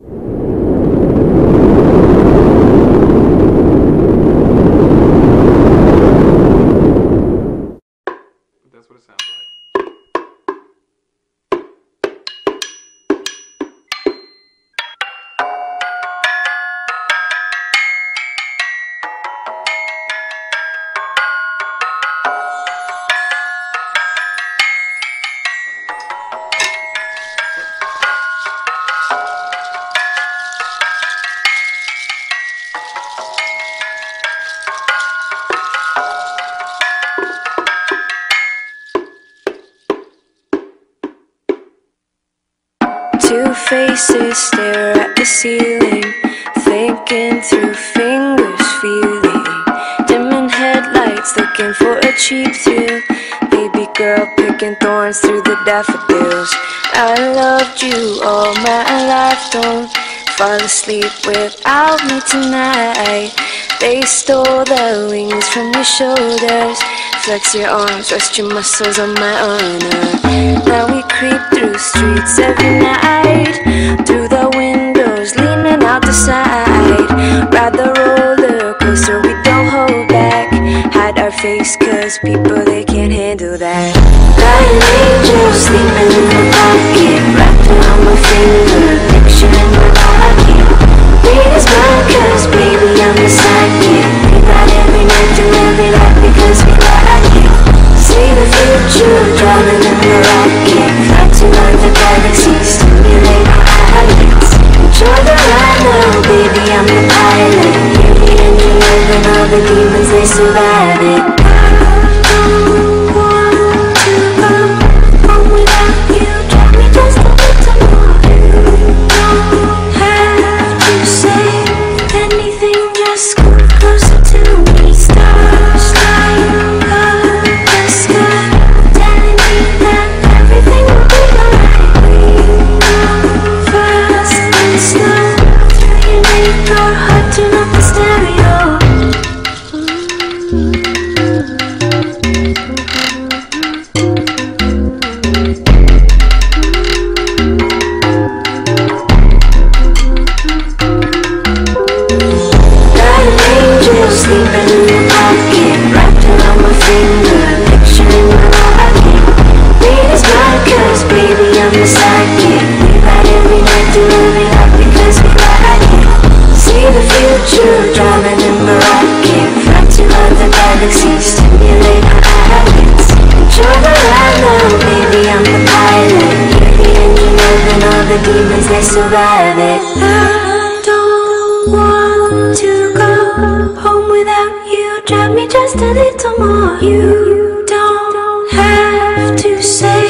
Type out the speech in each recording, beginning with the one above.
That's Two faces stare at the ceiling, thinking through fingers, feeling. Dimming headlights, looking for a cheap thrill. Baby girl picking thorns through the daffodils. I loved you all my life, don't fall asleep without me tonight. They stole the wings from your shoulders. Flex your arms, rest your muscles on my honor. Now we creep through streets every night. Through the windows, leaning out the side. Ride the roller coaster, we don't hold back. Hide our face, cause people they can't handle that. Dying angel sleeping in my pocket. Wrapped around my finger, and all the demons they survive it. The demons they survive it. I don't want to go home without you. Drive me just a little more. You don't have to say.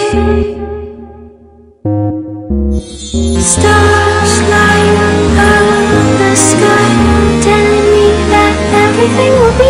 Stars light up the sky, telling me that everything